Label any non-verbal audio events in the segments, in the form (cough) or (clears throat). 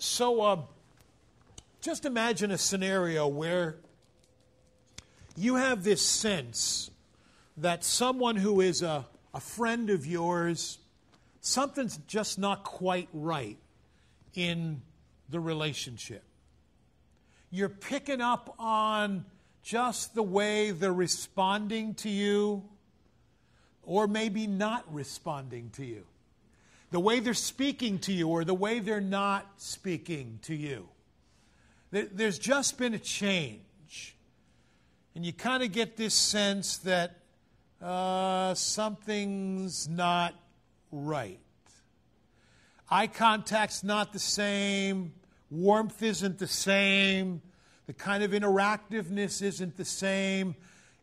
So, uh, just imagine a scenario where you have this sense that someone who is a, a friend of yours, something's just not quite right in the relationship. You're picking up on just the way they're responding to you, or maybe not responding to you. The way they're speaking to you, or the way they're not speaking to you. There's just been a change. And you kind of get this sense that uh, something's not right. Eye contact's not the same, warmth isn't the same, the kind of interactiveness isn't the same,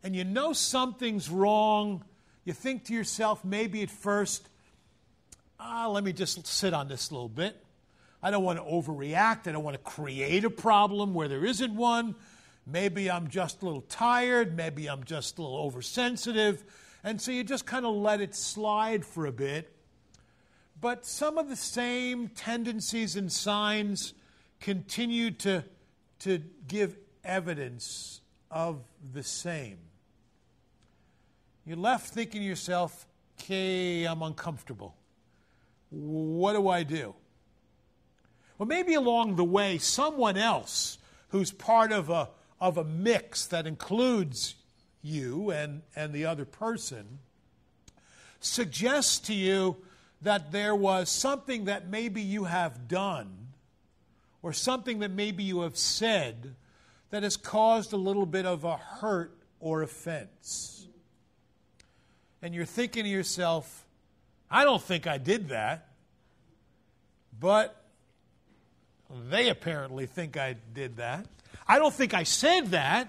and you know something's wrong. You think to yourself, maybe at first, ah, let me just sit on this a little bit. I don't want to overreact. I don't want to create a problem where there isn't one. Maybe I'm just a little tired. Maybe I'm just a little oversensitive. And so you just kind of let it slide for a bit. But some of the same tendencies and signs continue to, to give evidence of the same. You're left thinking to yourself, okay, I'm uncomfortable. What do I do? Well, maybe along the way, someone else who's part of a of a mix that includes you and, and the other person suggests to you that there was something that maybe you have done or something that maybe you have said that has caused a little bit of a hurt or offense. And you're thinking to yourself, I don't think I did that, but they apparently think I did that. I don't think I said that,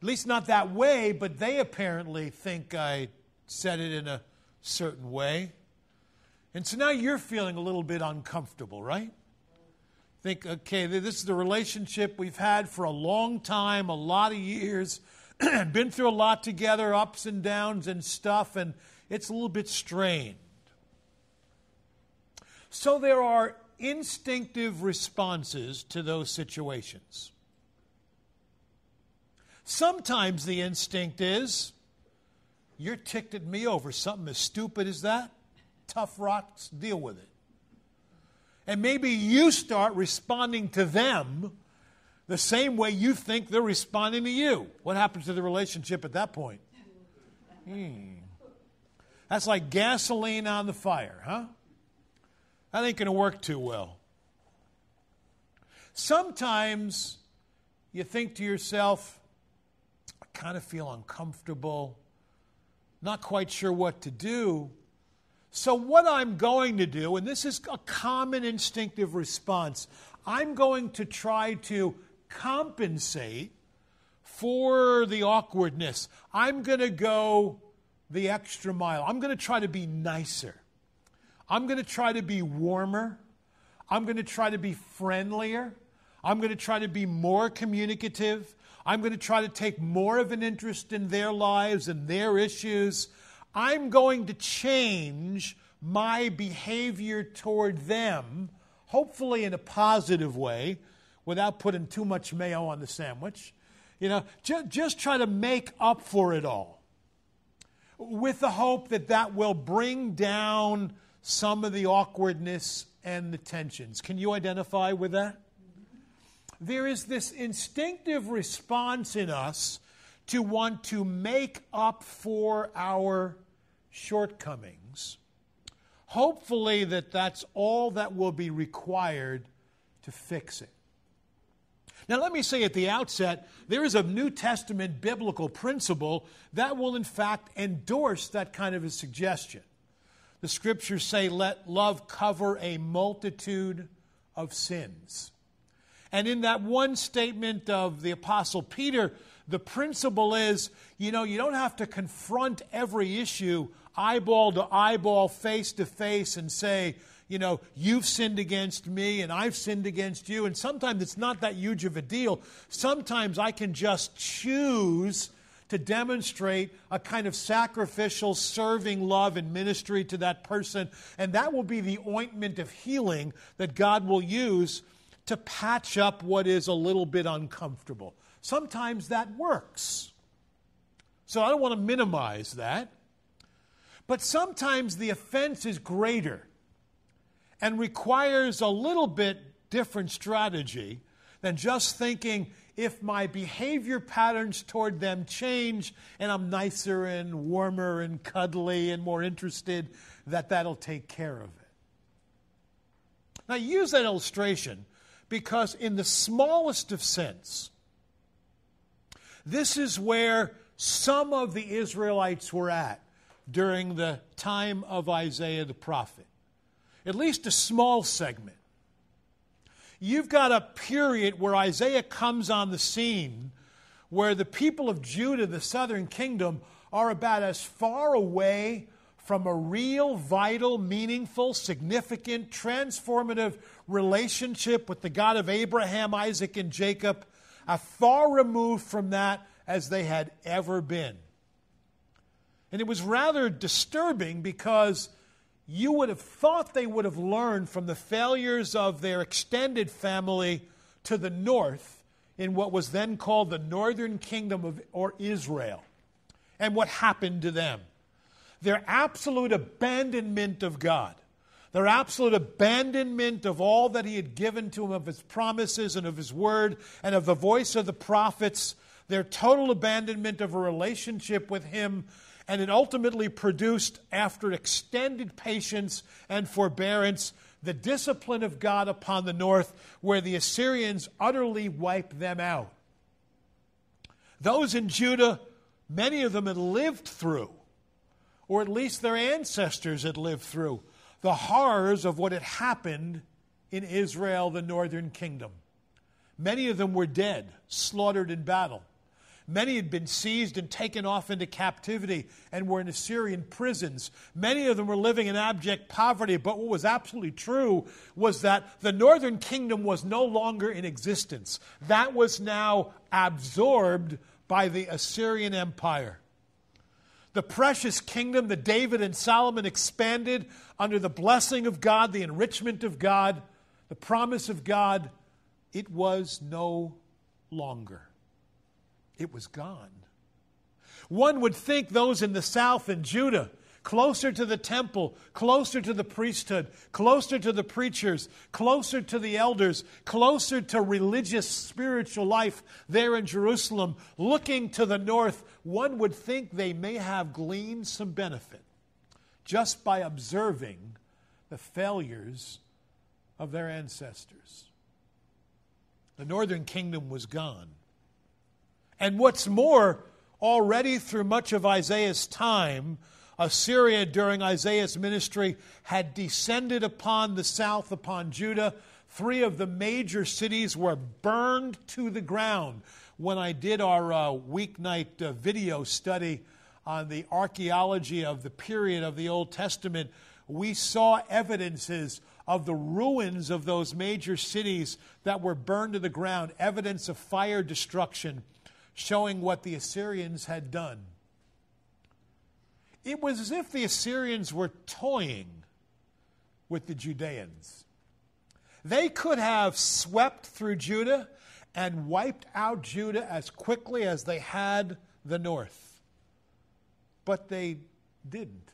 at least not that way, but they apparently think I said it in a certain way. And so now you're feeling a little bit uncomfortable, right? Think, okay, this is the relationship we've had for a long time, a lot of years, (clears throat) been through a lot together, ups and downs and stuff, and it's a little bit strained. So there are instinctive responses to those situations. Sometimes the instinct is, you're ticked at me over something as stupid as that. Tough rocks, deal with it. And maybe you start responding to them the same way you think they're responding to you. What happens to the relationship at that point? Hmm. That's like gasoline on the fire, huh? That ain't going to work too well. Sometimes you think to yourself, I kind of feel uncomfortable, not quite sure what to do. So, what I'm going to do, and this is a common instinctive response, I'm going to try to compensate for the awkwardness. I'm going to go the extra mile. I'm going to try to be nicer. I'm going to try to be warmer. I'm going to try to be friendlier. I'm going to try to be more communicative. I'm going to try to take more of an interest in their lives and their issues. I'm going to change my behavior toward them, hopefully in a positive way, without putting too much mayo on the sandwich. You know, just, just try to make up for it all with the hope that that will bring down some of the awkwardness and the tensions. Can you identify with that? there is this instinctive response in us to want to make up for our shortcomings. Hopefully, that that's all that will be required to fix it. Now, let me say at the outset there is a New Testament biblical principle that will, in fact, endorse that kind of a suggestion. The scriptures say, Let love cover a multitude of sins. And in that one statement of the Apostle Peter, the principle is you know, you don't have to confront every issue eyeball to eyeball, face to face, and say, you know, you've sinned against me and I've sinned against you. And sometimes it's not that huge of a deal. Sometimes I can just choose to demonstrate a kind of sacrificial, serving love and ministry to that person. And that will be the ointment of healing that God will use to patch up what is a little bit uncomfortable. Sometimes that works. So I don't want to minimize that. But sometimes the offense is greater and requires a little bit different strategy than just thinking if my behavior patterns toward them change and I'm nicer and warmer and cuddly and more interested, that that'll take care of it. Now, use that illustration because, in the smallest of sense, this is where some of the Israelites were at during the time of Isaiah the prophet, at least a small segment. You've got a period where Isaiah comes on the scene where the people of Judah, the southern kingdom, are about as far away from a real, vital, meaningful, significant, transformative relationship with the God of Abraham, Isaac, and Jacob, as far removed from that as they had ever been. And it was rather disturbing because you would have thought they would have learned from the failures of their extended family to the north in what was then called the northern kingdom of or Israel and what happened to them. Their absolute abandonment of God, their absolute abandonment of all that He had given to them, of His promises and of His word and of the voice of the prophets, their total abandonment of a relationship with Him and it ultimately produced, after extended patience and forbearance, the discipline of God upon the north, where the Assyrians utterly wiped them out. Those in Judah, many of them had lived through, or at least their ancestors had lived through, the horrors of what had happened in Israel, the northern kingdom. Many of them were dead, slaughtered in battle. Many had been seized and taken off into captivity and were in Assyrian prisons. Many of them were living in abject poverty, but what was absolutely true was that the northern kingdom was no longer in existence. That was now absorbed by the Assyrian Empire. The precious kingdom that David and Solomon expanded under the blessing of God, the enrichment of God, the promise of God, it was no longer it was gone. One would think those in the south in Judah, closer to the temple, closer to the priesthood, closer to the preachers, closer to the elders, closer to religious spiritual life there in Jerusalem, looking to the north, one would think they may have gleaned some benefit just by observing the failures of their ancestors. The northern kingdom was gone. And what's more, already through much of Isaiah's time, Assyria during Isaiah's ministry had descended upon the south, upon Judah. Three of the major cities were burned to the ground. When I did our uh, weeknight uh, video study on the archaeology of the period of the Old Testament, we saw evidences of the ruins of those major cities that were burned to the ground, evidence of fire destruction showing what the Assyrians had done. It was as if the Assyrians were toying with the Judeans. They could have swept through Judah and wiped out Judah as quickly as they had the north. But they didn't.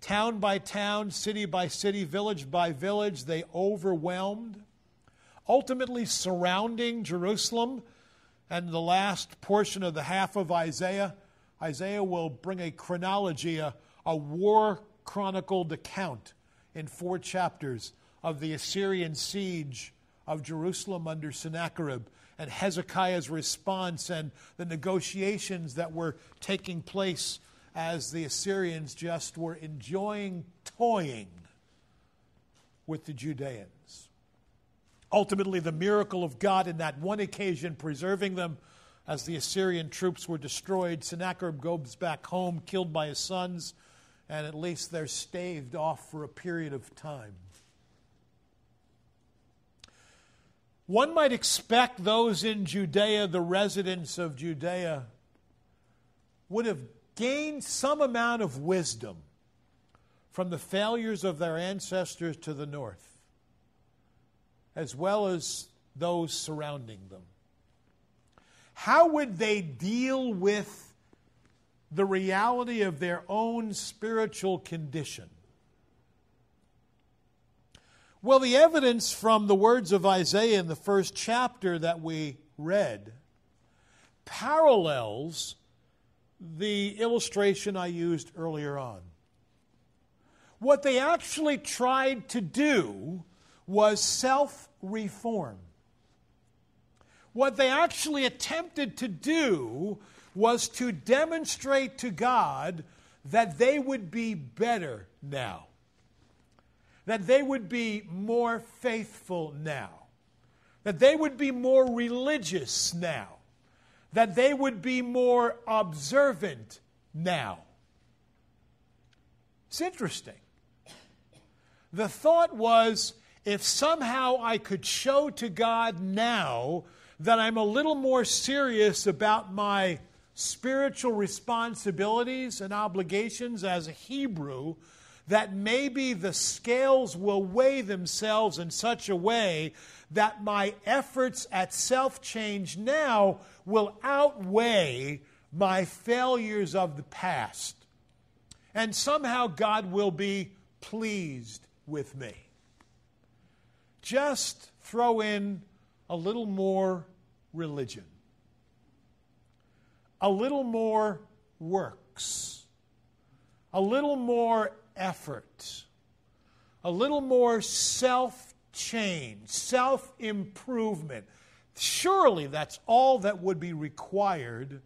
Town by town, city by city, village by village, they overwhelmed, ultimately surrounding Jerusalem and the last portion of the half of Isaiah, Isaiah will bring a chronology, a, a war chronicled account in four chapters of the Assyrian siege of Jerusalem under Sennacherib and Hezekiah's response and the negotiations that were taking place as the Assyrians just were enjoying toying with the Judeans ultimately the miracle of God in that one occasion preserving them as the Assyrian troops were destroyed. Sennacherib goes back home, killed by his sons, and at least they're staved off for a period of time. One might expect those in Judea, the residents of Judea, would have gained some amount of wisdom from the failures of their ancestors to the north. As well as those surrounding them. How would they deal with the reality of their own spiritual condition? Well, the evidence from the words of Isaiah in the first chapter that we read parallels the illustration I used earlier on. What they actually tried to do was self reform. What they actually attempted to do was to demonstrate to God that they would be better now, that they would be more faithful now, that they would be more religious now, that they would be more observant now. It's interesting. The thought was if somehow I could show to God now that I'm a little more serious about my spiritual responsibilities and obligations as a Hebrew, that maybe the scales will weigh themselves in such a way that my efforts at self change now will outweigh my failures of the past. And somehow God will be pleased with me. Just throw in a little more religion, a little more works, a little more effort, a little more self change, self improvement. Surely that's all that would be required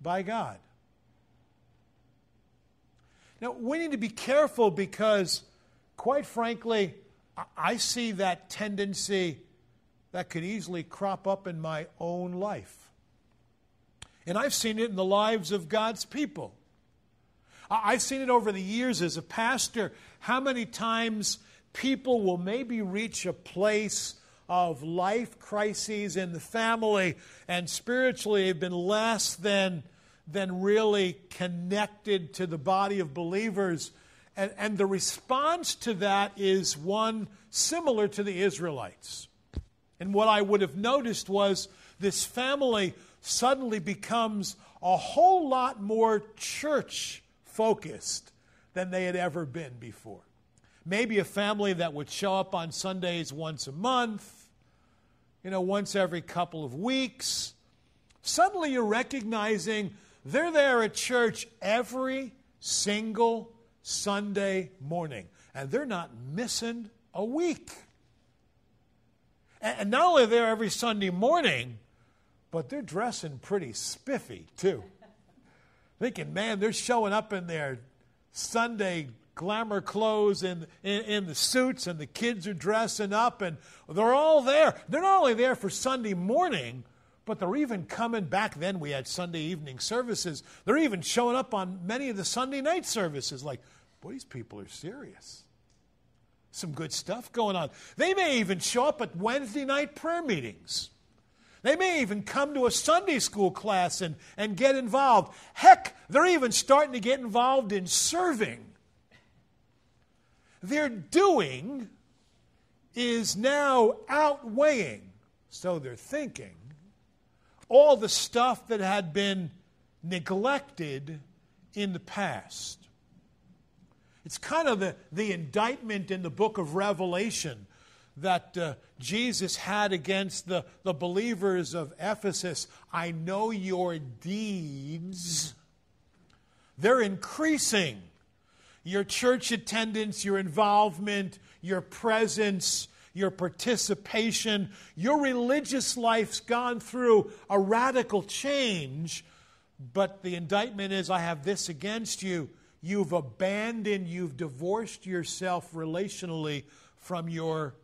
by God. Now, we need to be careful because, quite frankly, I see that tendency that could easily crop up in my own life. And I've seen it in the lives of God's people. I've seen it over the years as a pastor, how many times people will maybe reach a place of life crises in the family and spiritually have been less than, than really connected to the body of believers. And, and the response to that is one similar to the Israelites. And what I would have noticed was this family suddenly becomes a whole lot more church focused than they had ever been before. Maybe a family that would show up on Sundays once a month, you know, once every couple of weeks. Suddenly you're recognizing they're there at church every single Sunday morning, and they're not missing a week. And not only are they there every Sunday morning, but they're dressing pretty spiffy too thinking, man, they're showing up in their Sunday glamour clothes and in, in, the suits, and the kids are dressing up, and they're all there. They're not only there for Sunday morning, but they're even coming back then. We had Sunday evening services. They're even showing up on many of the Sunday night services. Like, boy, these people are serious. Some good stuff going on. They may even show up at Wednesday night prayer meetings. They may even come to a Sunday school class and, and get involved. Heck, they're even starting to get involved in serving. Their doing is now outweighing, so they're thinking, all the stuff that had been neglected in the past. It's kind of the, the indictment in the book of Revelation that uh, Jesus had against the, the believers of Ephesus. I know your deeds. They're increasing. Your church attendance, your involvement, your presence, your participation, your religious life's gone through a radical change. But the indictment is I have this against you. You've abandoned, you've divorced yourself relationally from your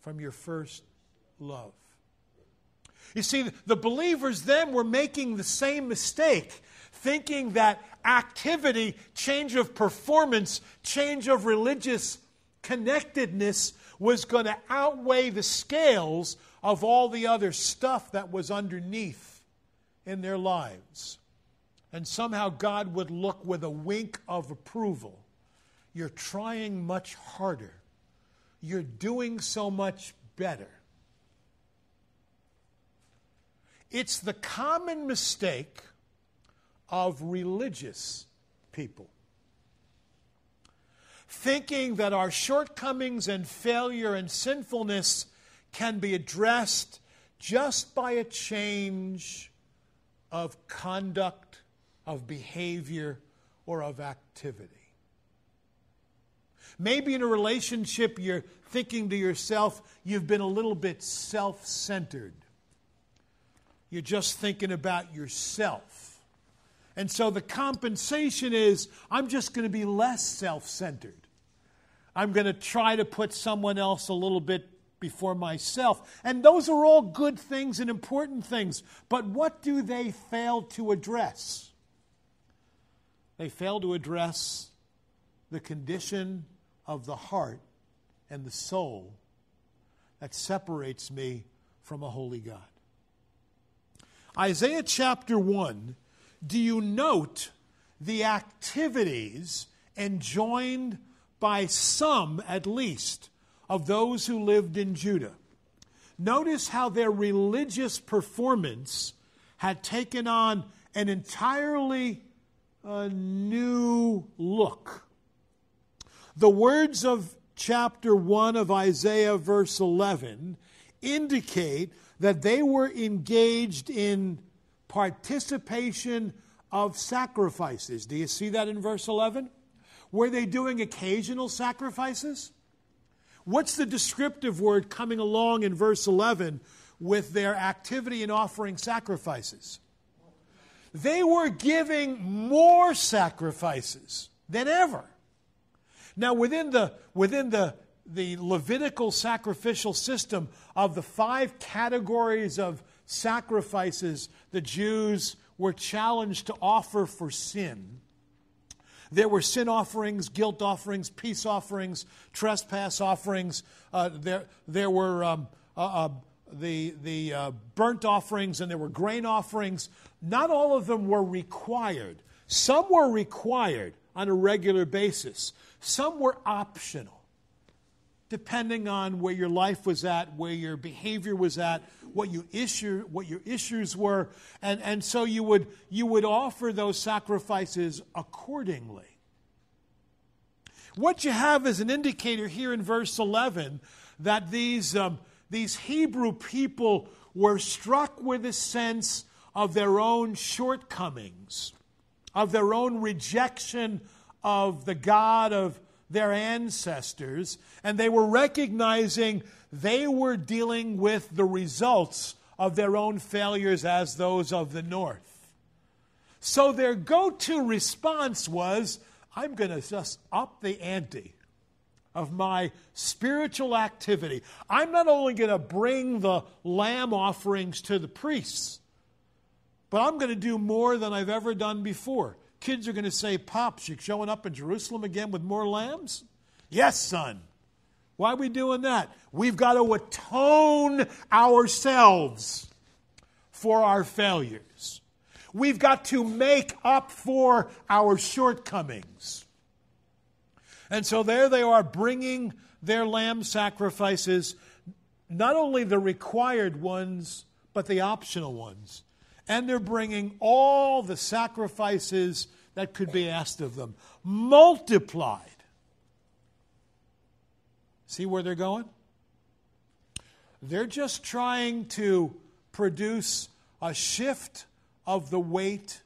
from your first love. You see, the believers then were making the same mistake, thinking that activity, change of performance, change of religious connectedness was going to outweigh the scales of all the other stuff that was underneath in their lives. And somehow God would look with a wink of approval. You're trying much harder you're doing so much better. It's the common mistake of religious people. Thinking that our shortcomings and failure and sinfulness can be addressed just by a change of conduct, of behavior, or of activity. Maybe in a relationship, you're thinking to yourself, you've been a little bit self centered. You're just thinking about yourself. And so the compensation is I'm just going to be less self centered. I'm going to try to put someone else a little bit before myself. And those are all good things and important things. But what do they fail to address? They fail to address the condition of the heart and the soul that separates me from a holy God. Isaiah chapter 1, do you note the activities enjoined by some, at least, of those who lived in Judah? Notice how their religious performance had taken on an entirely uh, new look. The words of chapter 1 of Isaiah, verse 11, indicate that they were engaged in participation of sacrifices. Do you see that in verse 11? Were they doing occasional sacrifices? What's the descriptive word coming along in verse 11 with their activity in offering sacrifices? They were giving more sacrifices than ever. Now, within the, within the, the Levitical sacrificial system of the five categories of sacrifices the Jews were challenged to offer for sin, there were sin offerings, guilt offerings, peace offerings, trespass offerings. Uh, there, there were um, uh, uh, the, the uh, burnt offerings and there were grain offerings. Not all of them were required. Some were required on a regular basis. Some were optional, depending on where your life was at, where your behavior was at, what, you issue, what your issues were. And, and so you would, you would offer those sacrifices accordingly. What you have is an indicator here in verse 11 that these, um, these Hebrew people were struck with a sense of their own shortcomings, of their own rejection of the God of their ancestors, and they were recognizing they were dealing with the results of their own failures as those of the north. So their go to response was I'm going to just up the ante of my spiritual activity. I'm not only going to bring the lamb offerings to the priests, but I'm going to do more than I've ever done before. Kids are going to say, Pops, you're showing up in Jerusalem again with more lambs? Yes, son. Why are we doing that? We've got to atone ourselves for our failures. We've got to make up for our shortcomings. And so there they are bringing their lamb sacrifices, not only the required ones, but the optional ones and they're bringing all the sacrifices that could be asked of them, multiplied. See where they're going? They're just trying to produce a shift of the weight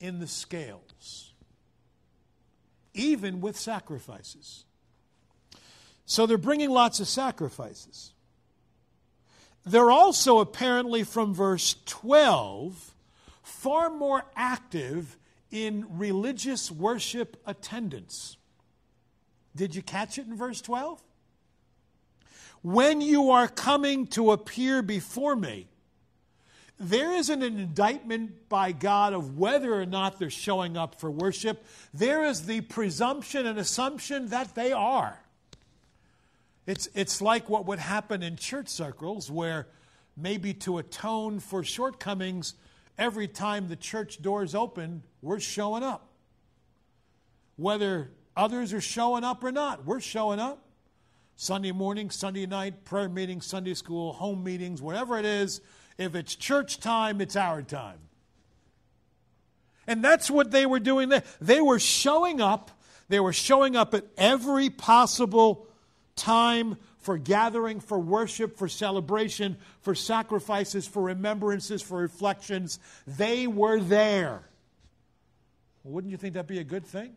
in the scales, even with sacrifices. So they're bringing lots of sacrifices. They're also apparently from verse 12 far more active in religious worship attendance. Did you catch it in verse 12? When you are coming to appear before me, there isn't an indictment by God of whether or not they're showing up for worship. There is the presumption and assumption that they are. It's, it's like what would happen in church circles where maybe to atone for shortcomings, every time the church doors open, we're showing up. Whether others are showing up or not, we're showing up. Sunday morning, Sunday night, prayer meeting, Sunday school, home meetings, whatever it is. If it's church time, it's our time. And that's what they were doing there. They were showing up. They were showing up at every possible time for gathering, for worship, for celebration, for sacrifices, for remembrances, for reflections. They were there. Wouldn't you think that'd be a good thing?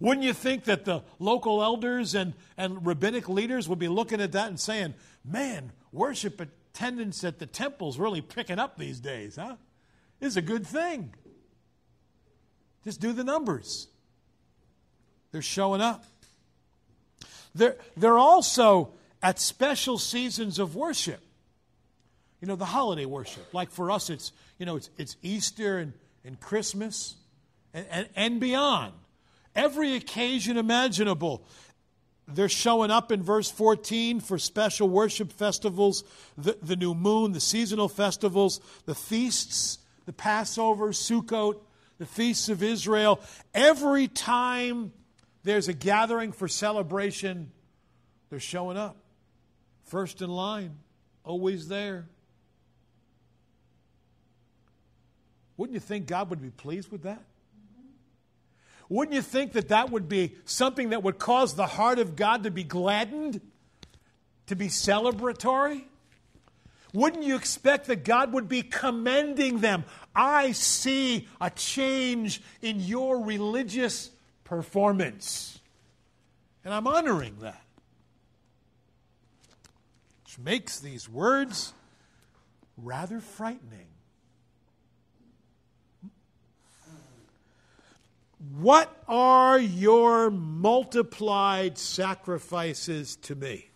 Wouldn't you think that the local elders and, and rabbinic leaders would be looking at that and saying, man, worship attendance at the temple's really picking up these days, huh? Is a good thing. Just do the numbers. They're showing up. They're, they're also at special seasons of worship. You know, the holiday worship. Like for us, it's, you know, it's, it's Easter and, and Christmas and, and, and beyond. Every occasion imaginable. They're showing up in verse 14 for special worship festivals, the, the new moon, the seasonal festivals, the feasts, the Passover, Sukkot, the feasts of Israel. Every time there's a gathering for celebration, they're showing up. First in line, always there. Wouldn't you think God would be pleased with that? Wouldn't you think that that would be something that would cause the heart of God to be gladdened, to be celebratory? Wouldn't you expect that God would be commending them? I see a change in your religious performance. And I'm honoring that. Which makes these words rather frightening. What are your multiplied sacrifices to me?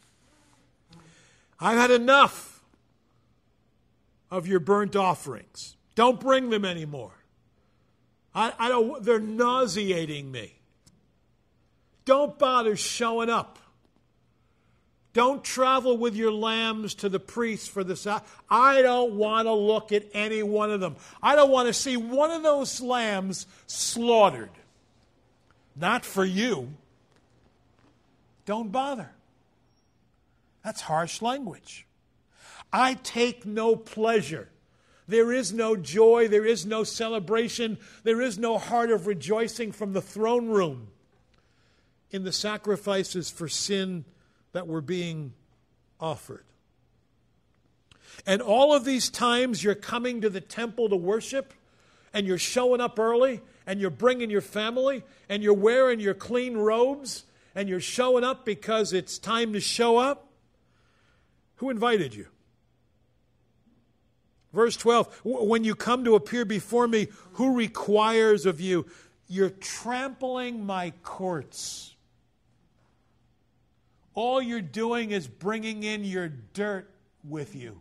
I've had enough of your burnt offerings. Don't bring them anymore. I, I don't, they're nauseating me. Don't bother showing up. Don't travel with your lambs to the priests for the this. I don't want to look at any one of them. I don't want to see one of those lambs slaughtered. Not for you. Don't bother. That's harsh language. I take no pleasure. There is no joy. There is no celebration. There is no heart of rejoicing from the throne room in the sacrifices for sin that were being offered. And all of these times you're coming to the temple to worship, and you're showing up early, and you're bringing your family, and you're wearing your clean robes, and you're showing up because it's time to show up. Who invited you? Verse 12 When you come to appear before me, who requires of you? You're trampling my courts. All you're doing is bringing in your dirt with you.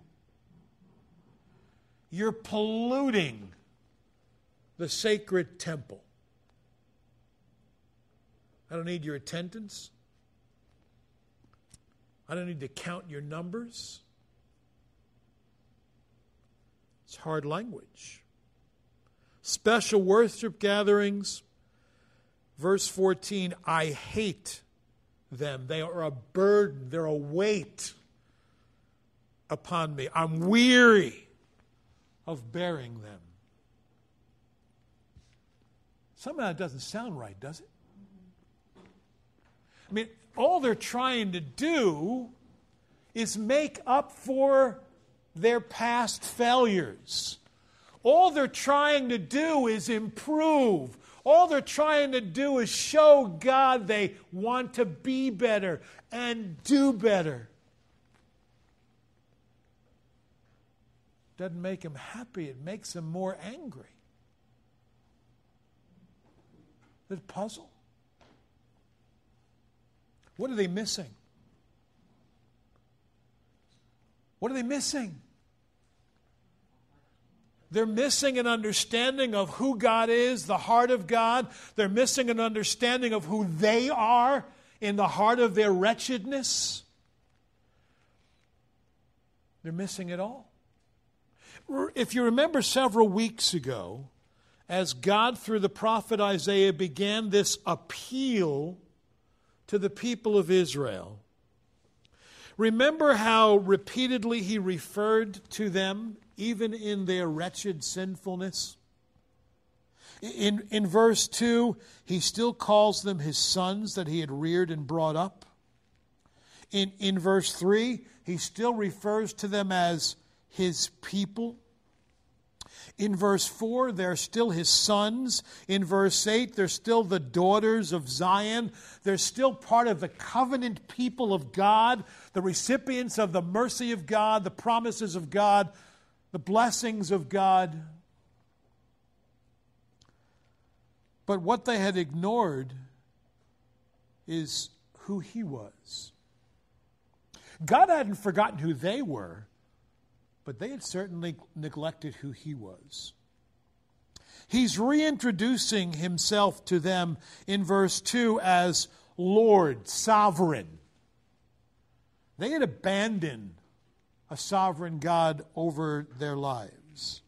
You're polluting the sacred temple. I don't need your attendance. I don't need to count your numbers. It's hard language. Special worship gatherings. Verse 14 I hate them. They are a burden, they're a weight upon me. I'm weary of bearing them. Somehow it doesn't sound right, does it? I mean, all they're trying to do is make up for their past failures. All they're trying to do is improve all they're trying to do is show God they want to be better and do better. Doesn't make them happy, it makes them more angry. The puzzle. What are they missing? What are they missing? They're missing an understanding of who God is, the heart of God. They're missing an understanding of who they are in the heart of their wretchedness. They're missing it all. If you remember several weeks ago, as God, through the prophet Isaiah, began this appeal to the people of Israel. Remember how repeatedly he referred to them, even in their wretched sinfulness? In, in verse 2, he still calls them his sons that he had reared and brought up. In, in verse 3, he still refers to them as his people. In verse 4, they're still his sons. In verse 8, they're still the daughters of Zion. They're still part of the covenant people of God, the recipients of the mercy of God, the promises of God, the blessings of God. But what they had ignored is who he was. God hadn't forgotten who they were, but they had certainly neglected who he was. He's reintroducing himself to them in verse 2 as Lord, sovereign. They had abandoned a sovereign God over their lives.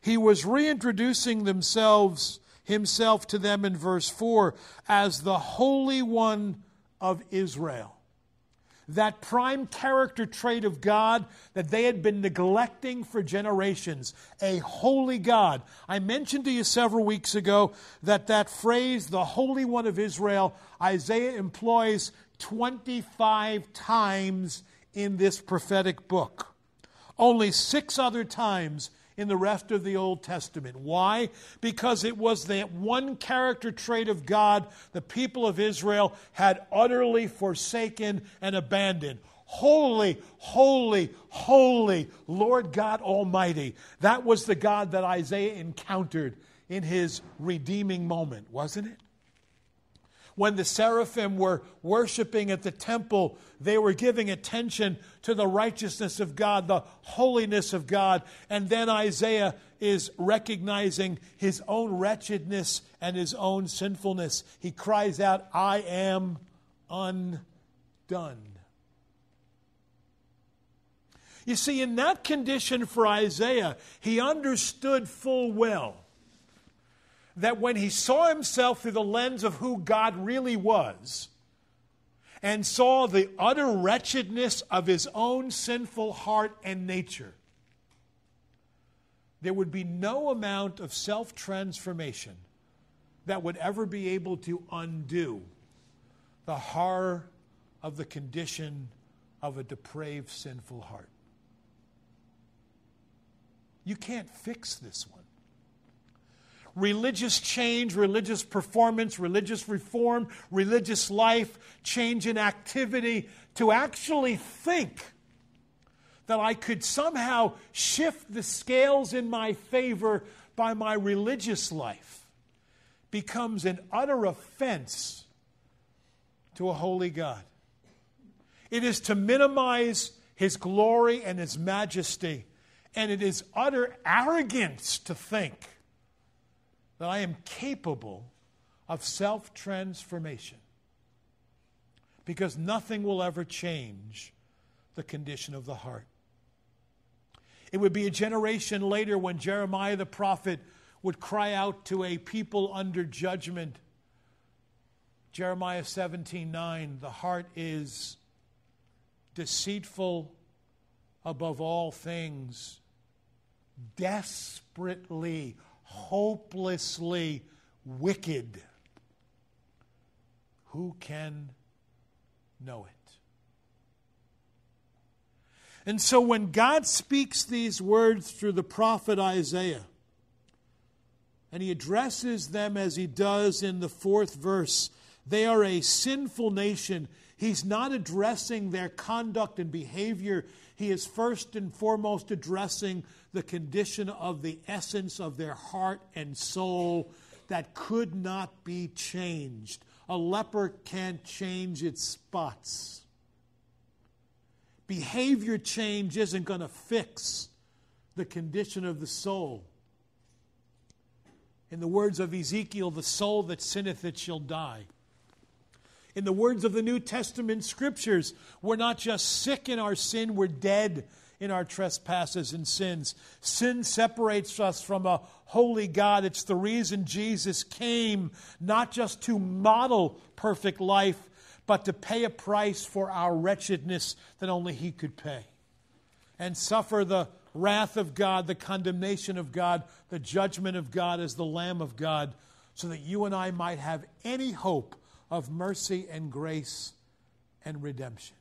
He was reintroducing themselves himself to them in verse 4 as the Holy One of Israel that prime character trait of God that they had been neglecting for generations a holy God. I mentioned to you several weeks ago that that phrase, the Holy One of Israel, Isaiah employs 25 times in this prophetic book. Only six other times in the rest of the Old Testament. Why? Because it was that one character trait of God the people of Israel had utterly forsaken and abandoned. Holy, holy, holy, Lord God Almighty. That was the God that Isaiah encountered in his redeeming moment, wasn't it? When the seraphim were worshiping at the temple, they were giving attention to the righteousness of God, the holiness of God. And then Isaiah is recognizing his own wretchedness and his own sinfulness. He cries out, I am undone. You see, in that condition for Isaiah, he understood full well that when he saw himself through the lens of who God really was and saw the utter wretchedness of his own sinful heart and nature, there would be no amount of self transformation that would ever be able to undo the horror of the condition of a depraved, sinful heart. You can't fix this one religious change, religious performance, religious reform, religious life, change in activity, to actually think that I could somehow shift the scales in my favor by my religious life becomes an utter offense to a holy God. It is to minimize his glory and his majesty, and it is utter arrogance to think that I am capable of self transformation because nothing will ever change the condition of the heart. It would be a generation later when Jeremiah the prophet would cry out to a people under judgment. Jeremiah 17 9, the heart is deceitful above all things, desperately hopelessly wicked. Who can know it? And so when God speaks these words through the prophet Isaiah, and he addresses them as he does in the fourth verse, they are a sinful nation. He's not addressing their conduct and behavior. He is first and foremost addressing the condition of the essence of their heart and soul that could not be changed. A leper can't change its spots. Behavior change isn't going to fix the condition of the soul. In the words of Ezekiel, the soul that sinneth, it shall die. In the words of the New Testament scriptures, we're not just sick in our sin, we're dead in our trespasses and sins. Sin separates us from a holy God. It's the reason Jesus came, not just to model perfect life, but to pay a price for our wretchedness that only He could pay and suffer the wrath of God, the condemnation of God, the judgment of God as the Lamb of God, so that you and I might have any hope of mercy and grace and redemption.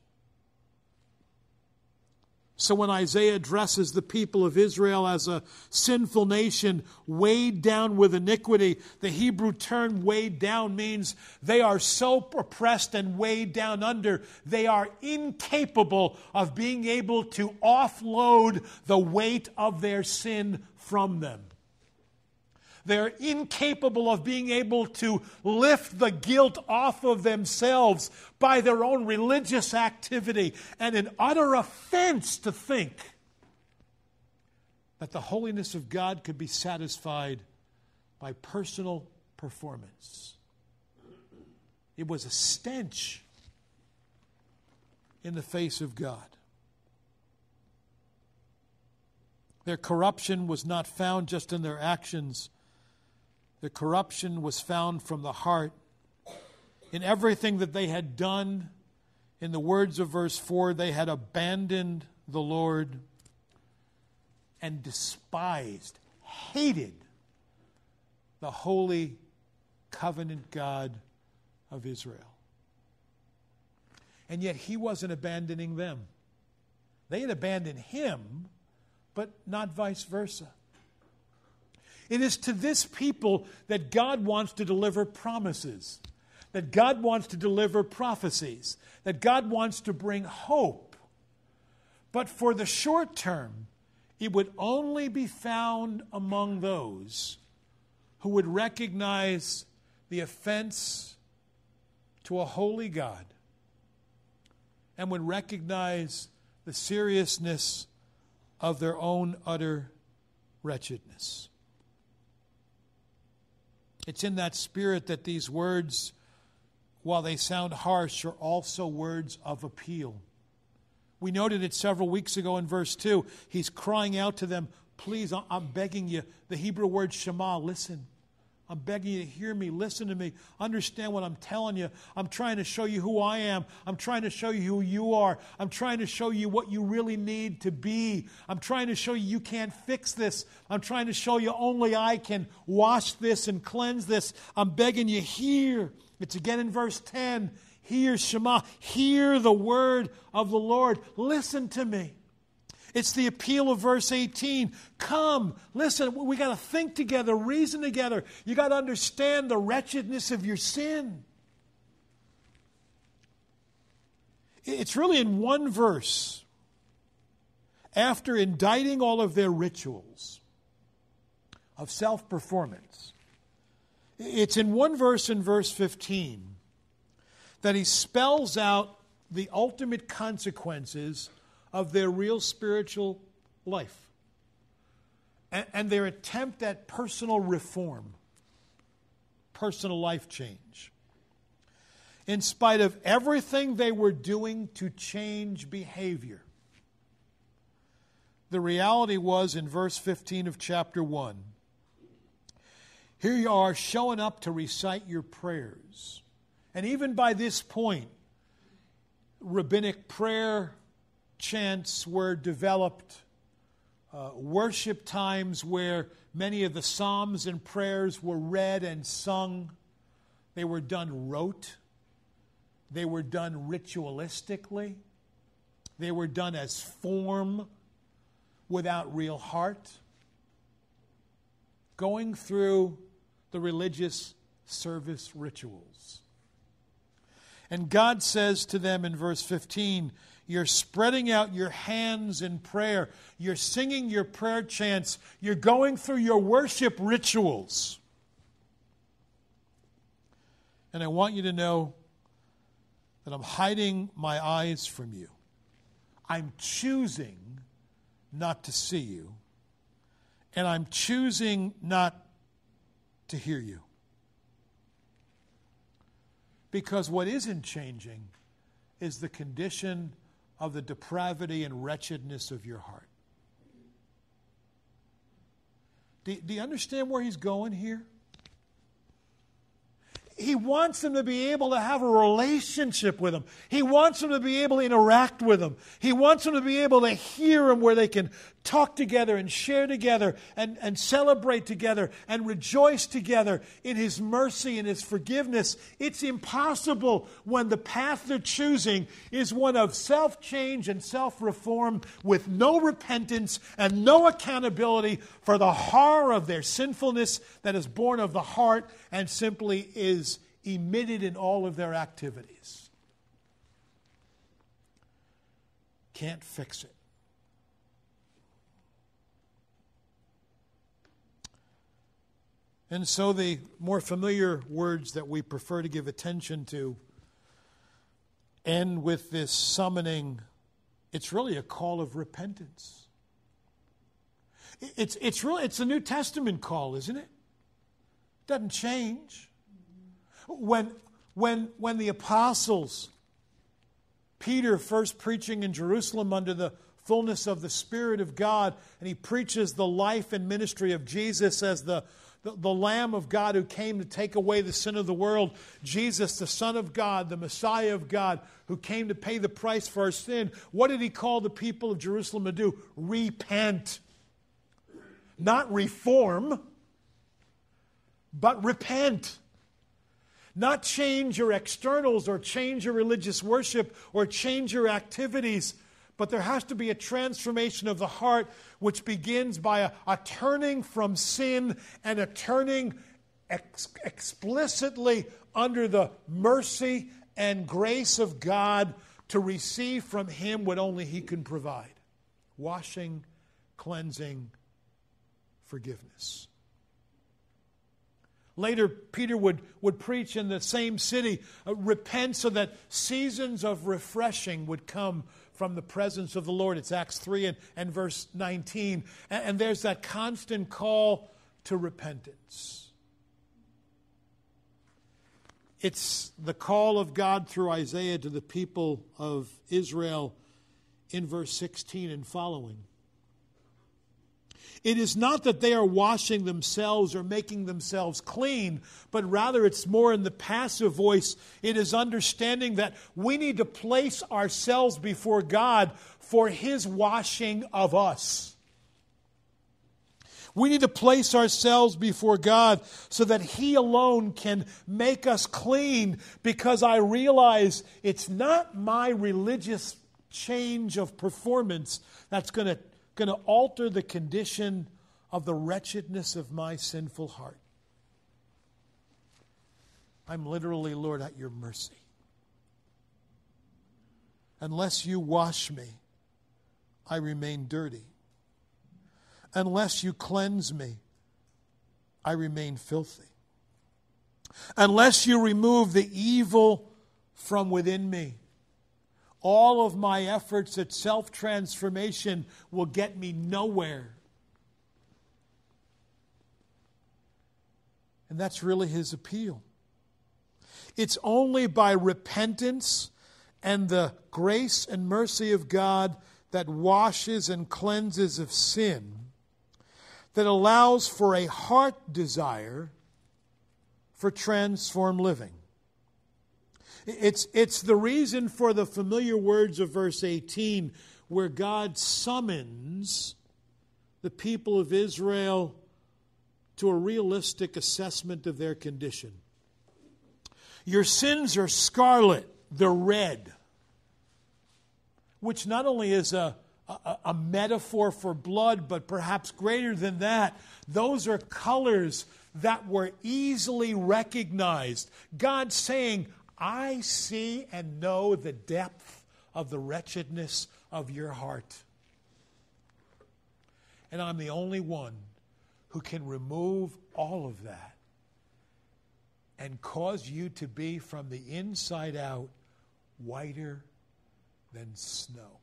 So when Isaiah addresses the people of Israel as a sinful nation weighed down with iniquity, the Hebrew term weighed down means they are so oppressed and weighed down under, they are incapable of being able to offload the weight of their sin from them. They're incapable of being able to lift the guilt off of themselves by their own religious activity, and an utter offense to think that the holiness of God could be satisfied by personal performance. It was a stench in the face of God. Their corruption was not found just in their actions the corruption was found from the heart. In everything that they had done, in the words of verse 4, they had abandoned the Lord and despised, hated the holy covenant God of Israel. And yet he wasn't abandoning them. They had abandoned him, but not vice versa. It is to this people that God wants to deliver promises, that God wants to deliver prophecies, that God wants to bring hope. But for the short term, it would only be found among those who would recognize the offense to a holy God and would recognize the seriousness of their own utter wretchedness. It's in that spirit that these words, while they sound harsh, are also words of appeal. We noted it several weeks ago in verse 2. He's crying out to them, Please, I'm begging you. The Hebrew word Shema, listen. I'm begging you to hear me, listen to me, understand what I'm telling you. I'm trying to show you who I am. I'm trying to show you who you are. I'm trying to show you what you really need to be. I'm trying to show you you can't fix this. I'm trying to show you only I can wash this and cleanse this. I'm begging you, hear. It's again in verse 10. Hear Shema. Hear the word of the Lord. Listen to me. It's the appeal of verse 18. Come, listen, we got to think together, reason together. You got to understand the wretchedness of your sin. It's really in one verse. After indicting all of their rituals of self performance, it's in one verse in verse 15 that he spells out the ultimate consequences of their real spiritual life and, and their attempt at personal reform, personal life change. In spite of everything they were doing to change behavior, the reality was in verse 15 of chapter 1 here you are showing up to recite your prayers. And even by this point, rabbinic prayer chants were developed, uh, worship times where many of the psalms and prayers were read and sung. They were done rote, they were done ritualistically, they were done as form without real heart. Going through the religious service rituals. And God says to them in verse 15, you're spreading out your hands in prayer. You're singing your prayer chants. You're going through your worship rituals. And I want you to know that I'm hiding my eyes from you. I'm choosing not to see you. And I'm choosing not to hear you. Because what isn't changing is the condition of the depravity and wretchedness of your heart. Do, do you understand where he's going here? He wants them to be able to have a relationship with Him. He wants them to be able to interact with Him. He wants them to be able to hear Him where they can talk together and share together and, and celebrate together and rejoice together in His mercy and His forgiveness. It's impossible when the path they're choosing is one of self change and self reform with no repentance and no accountability for the horror of their sinfulness that is born of the heart and simply is emitted in all of their activities. Can't fix it. And so the more familiar words that we prefer to give attention to end with this summoning. It's really a call of repentance. It's, it's really it's a New Testament call, isn't it? It doesn't change. When, when, when the apostles, Peter first preaching in Jerusalem under the fullness of the Spirit of God, and he preaches the life and ministry of Jesus as the the, the Lamb of God who came to take away the sin of the world, Jesus, the Son of God, the Messiah of God, who came to pay the price for our sin, what did he call the people of Jerusalem to do? Repent. Not reform, but repent. Not change your externals or change your religious worship or change your activities, but there has to be a transformation of the heart, which begins by a, a turning from sin and a turning ex- explicitly under the mercy and grace of God to receive from Him what only He can provide washing, cleansing, forgiveness. Later, Peter would, would preach in the same city, uh, repent so that seasons of refreshing would come from the presence of the Lord. It's Acts 3 and, and verse 19. And, and there's that constant call to repentance. It's the call of God through Isaiah to the people of Israel in verse 16 and following. It is not that they are washing themselves or making themselves clean, but rather it's more in the passive voice. It is understanding that we need to place ourselves before God for His washing of us. We need to place ourselves before God so that He alone can make us clean because I realize it's not my religious change of performance that's going to going to alter the condition of the wretchedness of my sinful heart. I'm literally, Lord, at your mercy. Unless you wash me, I remain dirty. Unless you cleanse me, I remain filthy. Unless you remove the evil from within me, all of my efforts at self transformation will get me nowhere. And that's really his appeal. It's only by repentance and the grace and mercy of God that washes and cleanses of sin, that allows for a heart desire for transformed living. It's, it's the reason for the familiar words of verse 18, where God summons the people of Israel to a realistic assessment of their condition. Your sins are scarlet, they're red, which not only is a, a, a, metaphor for blood, but perhaps greater than that, those are colors that were easily recognized. God saying, I see and know the depth of the wretchedness of your heart. And I'm the only one who can remove all of that and cause you to be from the inside out whiter than snow.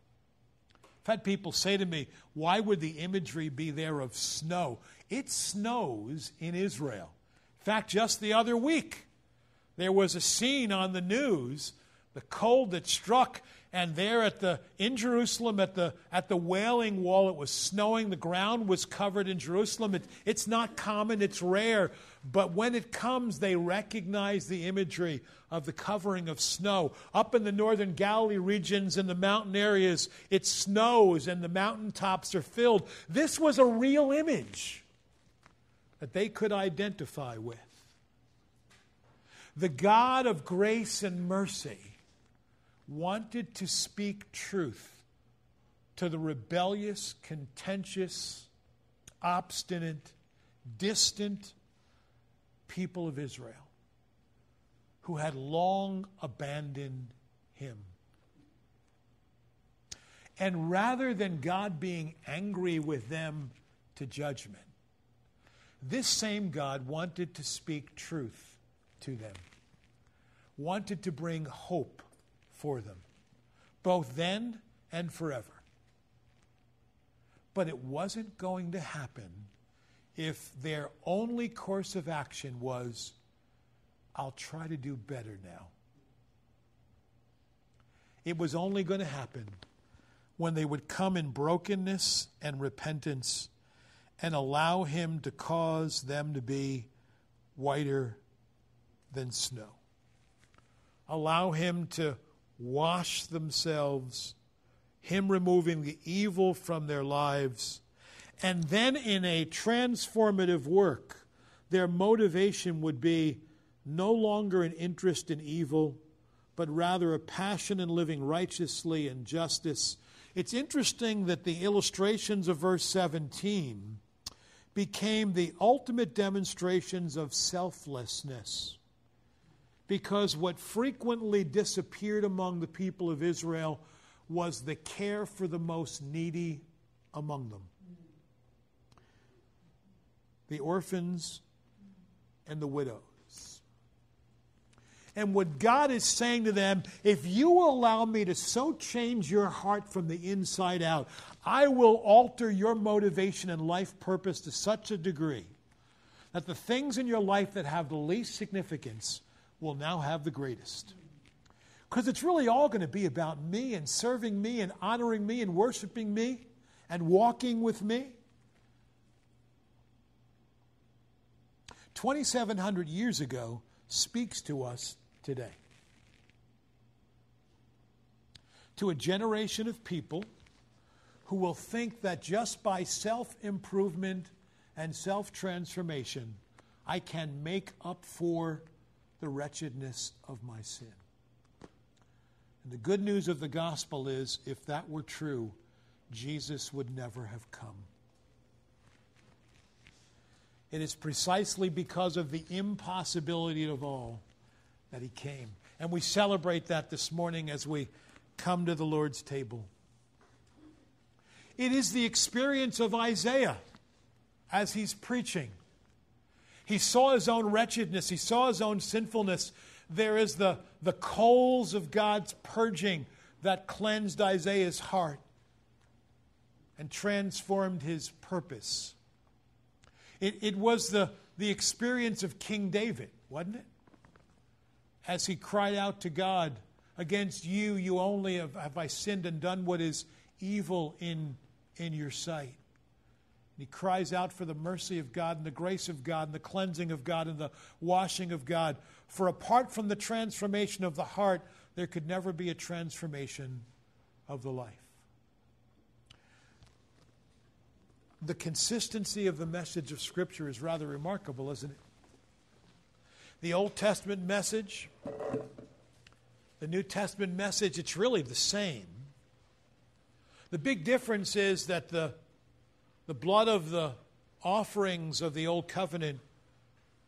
I've had people say to me, Why would the imagery be there of snow? It snows in Israel. In fact, just the other week, there was a scene on the news the cold that struck and there at the in Jerusalem at the at the wailing wall it was snowing the ground was covered in Jerusalem. It, it's not common it's rare but when it comes they recognize the imagery of the covering of snow. Up in the northern Galilee regions in the mountain areas it snows and the mountaintops are filled. This was a real image that they could identify with the God of grace and mercy wanted to speak truth to the rebellious, contentious, obstinate, distant people of Israel who had long abandoned him. And rather than God being angry with them to judgment, this same God wanted to speak truth to them, wanted to bring hope for them, both then and forever. But it wasn't going to happen if their only course of action was, I'll try to do better now. It was only going to happen when they would come in brokenness and repentance and allow Him to cause them to be whiter than snow. Allow Him to wash themselves, Him removing the evil from their lives. And then in a transformative work, their motivation would be no longer an interest in evil, but rather a passion in living righteously and justice. It's interesting that the illustrations of verse 17 became the ultimate demonstrations of selflessness because what frequently disappeared among the people of Israel was the care for the most needy among them the orphans and the widows. And what God is saying to them, if you will allow me to so change your heart from the inside out, I will alter your motivation and life purpose to such a degree that the things in your life that have the least significance will now have the greatest. Because it's really all going to be about me and serving me and honoring me and worshiping me and walking with me. 2,700 years ago speaks to us today. To a generation of people who will think that just by self improvement and self transformation, I can make up for the wretchedness of my sin. And the good news of the gospel is if that were true, Jesus would never have come. It is precisely because of the impossibility of all that he came. And we celebrate that this morning as we come to the Lord's table. It is the experience of Isaiah as he's preaching. He saw his own wretchedness, he saw his own sinfulness. There is the, the coals of God's purging that cleansed Isaiah's heart and transformed his purpose. It, it was the, the experience of King David, wasn't it? As he cried out to God, Against you, you only have, have I sinned and done what is evil in, in your sight. He cries out for the mercy of God and the grace of God and the cleansing of God and the washing of God. For apart from the transformation of the heart, there could never be a transformation of the life. The consistency of the message of Scripture is rather remarkable, isn't it? The Old Testament message, the New Testament message, it's really the same. The big difference is that the the blood of the offerings of the old covenant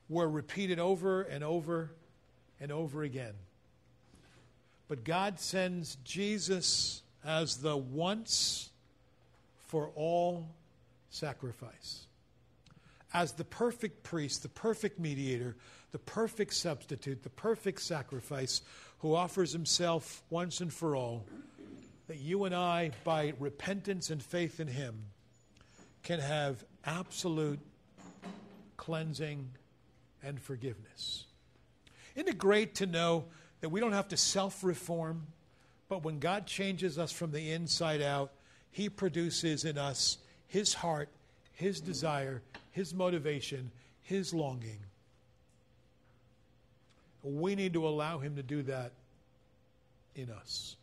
were repeated over and over and over again. But God sends Jesus as the once for all sacrifice. As the perfect priest, the perfect mediator, the perfect substitute, the perfect sacrifice who offers himself once and for all, that you and I, by repentance and faith in him, can have absolute cleansing and forgiveness. Isn't it great to know that we don't have to self reform, but when God changes us from the inside out, He produces in us His heart, His desire, His motivation, His longing. We need to allow Him to do that in us.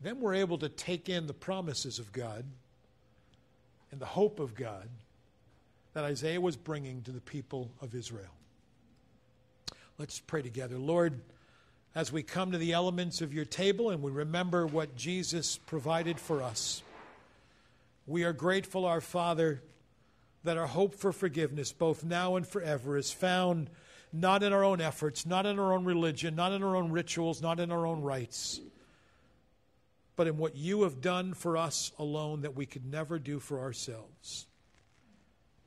Then we're able to take in the promises of God and the hope of God that Isaiah was bringing to the people of Israel. Let's pray together. Lord, as we come to the elements of your table and we remember what Jesus provided for us, we are grateful, our Father, that our hope for forgiveness, both now and forever, is found not in our own efforts, not in our own religion, not in our own rituals, not in our own rights, but in what you have done for us alone that we could never do for ourselves.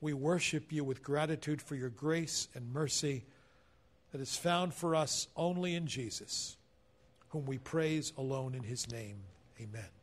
We worship you with gratitude for your grace and mercy that is found for us only in Jesus, whom we praise alone in his name. Amen.